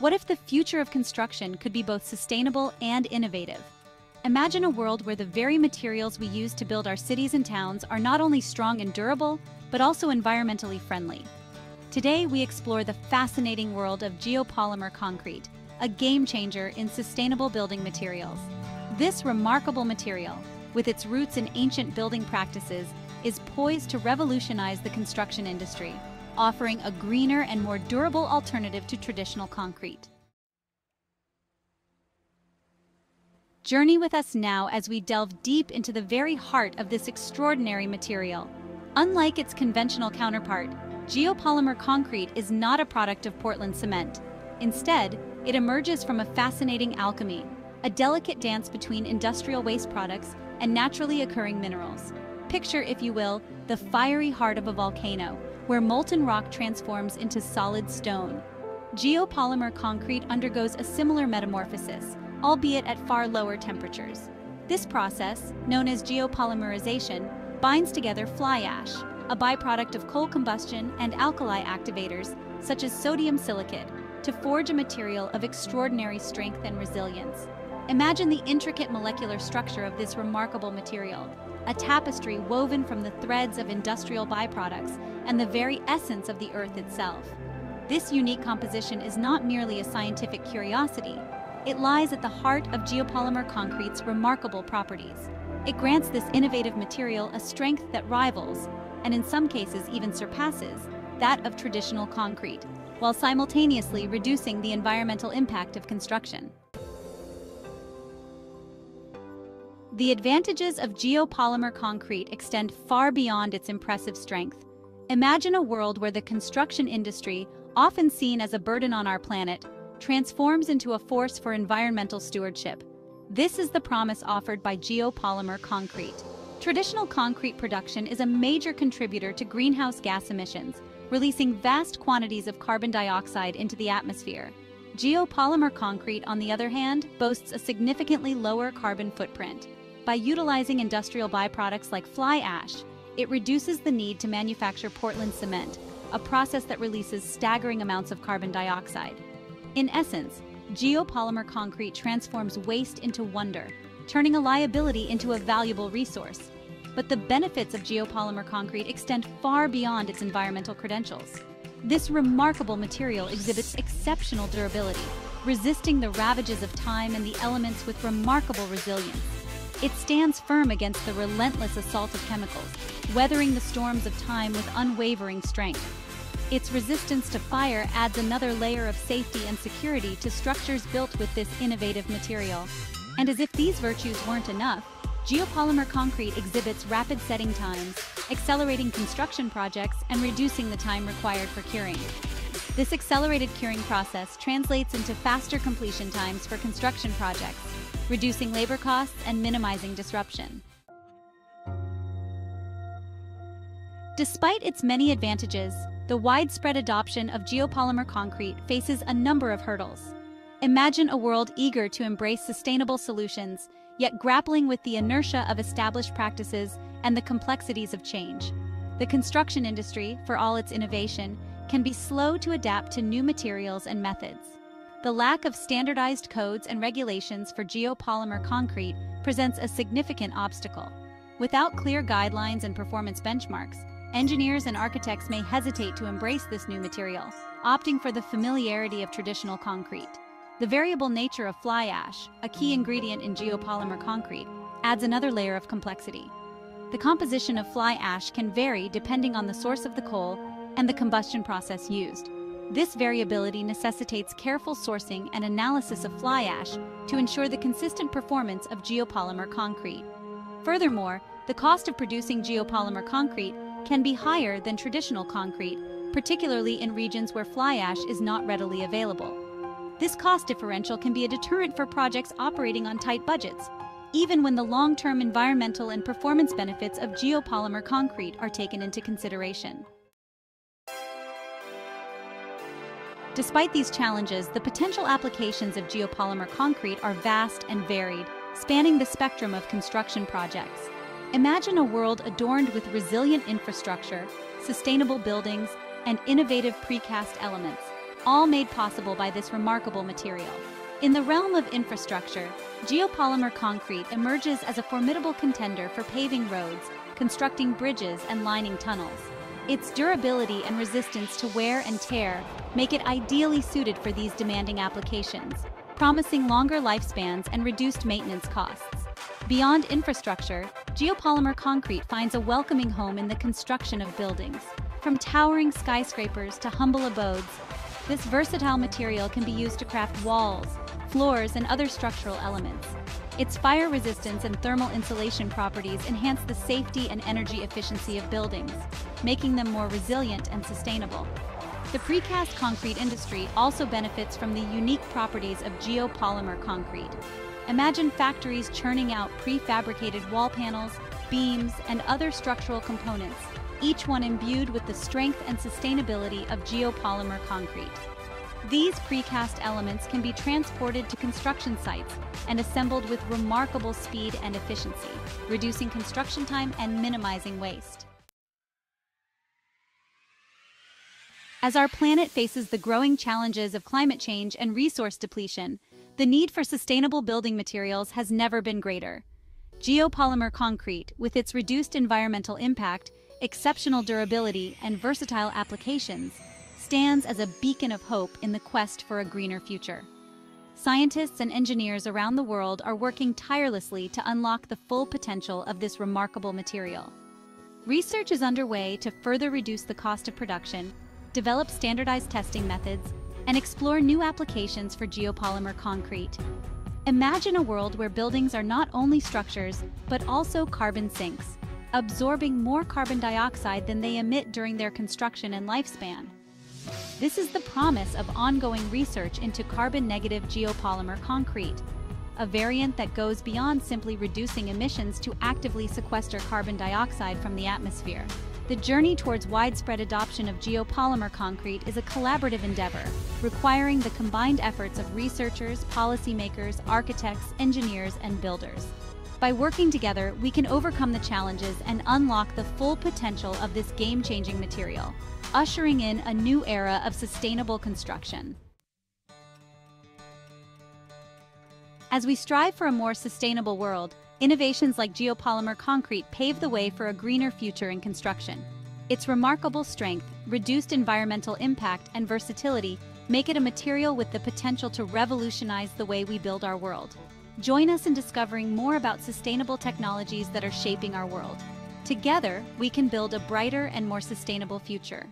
What if the future of construction could be both sustainable and innovative? Imagine a world where the very materials we use to build our cities and towns are not only strong and durable, but also environmentally friendly. Today, we explore the fascinating world of geopolymer concrete, a game changer in sustainable building materials. This remarkable material, with its roots in ancient building practices, is poised to revolutionize the construction industry offering a greener and more durable alternative to traditional concrete. Journey with us now as we delve deep into the very heart of this extraordinary material. Unlike its conventional counterpart, geopolymer concrete is not a product of Portland cement. Instead, it emerges from a fascinating alchemy, a delicate dance between industrial waste products and naturally occurring minerals. Picture, if you will, the fiery heart of a volcano, where molten rock transforms into solid stone. Geopolymer concrete undergoes a similar metamorphosis, albeit at far lower temperatures. This process, known as geopolymerization, binds together fly ash, a byproduct of coal combustion and alkali activators, such as sodium silicate, to forge a material of extraordinary strength and resilience. Imagine the intricate molecular structure of this remarkable material, a tapestry woven from the threads of industrial byproducts and the very essence of the Earth itself. This unique composition is not merely a scientific curiosity, it lies at the heart of geopolymer concrete's remarkable properties. It grants this innovative material a strength that rivals, and in some cases even surpasses, that of traditional concrete, while simultaneously reducing the environmental impact of construction. The advantages of geopolymer concrete extend far beyond its impressive strength. Imagine a world where the construction industry, often seen as a burden on our planet, transforms into a force for environmental stewardship. This is the promise offered by geopolymer concrete. Traditional concrete production is a major contributor to greenhouse gas emissions, releasing vast quantities of carbon dioxide into the atmosphere. Geopolymer concrete, on the other hand, boasts a significantly lower carbon footprint. By utilizing industrial byproducts like fly ash, it reduces the need to manufacture Portland cement, a process that releases staggering amounts of carbon dioxide. In essence, geopolymer concrete transforms waste into wonder, turning a liability into a valuable resource. But the benefits of geopolymer concrete extend far beyond its environmental credentials. This remarkable material exhibits exceptional durability, resisting the ravages of time and the elements with remarkable resilience. It stands firm against the relentless assault of chemicals, weathering the storms of time with unwavering strength. Its resistance to fire adds another layer of safety and security to structures built with this innovative material. And as if these virtues weren't enough, geopolymer concrete exhibits rapid setting times, accelerating construction projects and reducing the time required for curing. This accelerated curing process translates into faster completion times for construction projects, reducing labor costs and minimizing disruption. Despite its many advantages, the widespread adoption of geopolymer concrete faces a number of hurdles. Imagine a world eager to embrace sustainable solutions, yet grappling with the inertia of established practices and the complexities of change. The construction industry, for all its innovation, can be slow to adapt to new materials and methods. The lack of standardized codes and regulations for geopolymer concrete presents a significant obstacle. Without clear guidelines and performance benchmarks, engineers and architects may hesitate to embrace this new material, opting for the familiarity of traditional concrete. The variable nature of fly ash, a key ingredient in geopolymer concrete, adds another layer of complexity. The composition of fly ash can vary depending on the source of the coal and the combustion process used. This variability necessitates careful sourcing and analysis of fly ash to ensure the consistent performance of geopolymer concrete. Furthermore, the cost of producing geopolymer concrete can be higher than traditional concrete, particularly in regions where fly ash is not readily available. This cost differential can be a deterrent for projects operating on tight budgets, even when the long-term environmental and performance benefits of geopolymer concrete are taken into consideration. Despite these challenges, the potential applications of geopolymer concrete are vast and varied, spanning the spectrum of construction projects. Imagine a world adorned with resilient infrastructure, sustainable buildings, and innovative precast elements, all made possible by this remarkable material. In the realm of infrastructure, geopolymer concrete emerges as a formidable contender for paving roads, constructing bridges, and lining tunnels. Its durability and resistance to wear and tear make it ideally suited for these demanding applications, promising longer lifespans and reduced maintenance costs. Beyond infrastructure, geopolymer concrete finds a welcoming home in the construction of buildings. From towering skyscrapers to humble abodes, this versatile material can be used to craft walls, floors, and other structural elements. Its fire resistance and thermal insulation properties enhance the safety and energy efficiency of buildings, making them more resilient and sustainable. The precast concrete industry also benefits from the unique properties of geopolymer concrete. Imagine factories churning out prefabricated wall panels, beams, and other structural components each one imbued with the strength and sustainability of geopolymer concrete. These precast elements can be transported to construction sites and assembled with remarkable speed and efficiency, reducing construction time and minimizing waste. As our planet faces the growing challenges of climate change and resource depletion, the need for sustainable building materials has never been greater. Geopolymer concrete, with its reduced environmental impact, exceptional durability, and versatile applications, stands as a beacon of hope in the quest for a greener future. Scientists and engineers around the world are working tirelessly to unlock the full potential of this remarkable material. Research is underway to further reduce the cost of production, develop standardized testing methods, and explore new applications for geopolymer concrete. Imagine a world where buildings are not only structures, but also carbon sinks, absorbing more carbon dioxide than they emit during their construction and lifespan. This is the promise of ongoing research into carbon-negative geopolymer concrete, a variant that goes beyond simply reducing emissions to actively sequester carbon dioxide from the atmosphere. The journey towards widespread adoption of geopolymer concrete is a collaborative endeavor, requiring the combined efforts of researchers, policymakers, architects, engineers, and builders. By working together, we can overcome the challenges and unlock the full potential of this game-changing material, ushering in a new era of sustainable construction. As we strive for a more sustainable world, innovations like geopolymer concrete pave the way for a greener future in construction. Its remarkable strength, reduced environmental impact, and versatility make it a material with the potential to revolutionize the way we build our world. Join us in discovering more about sustainable technologies that are shaping our world. Together, we can build a brighter and more sustainable future.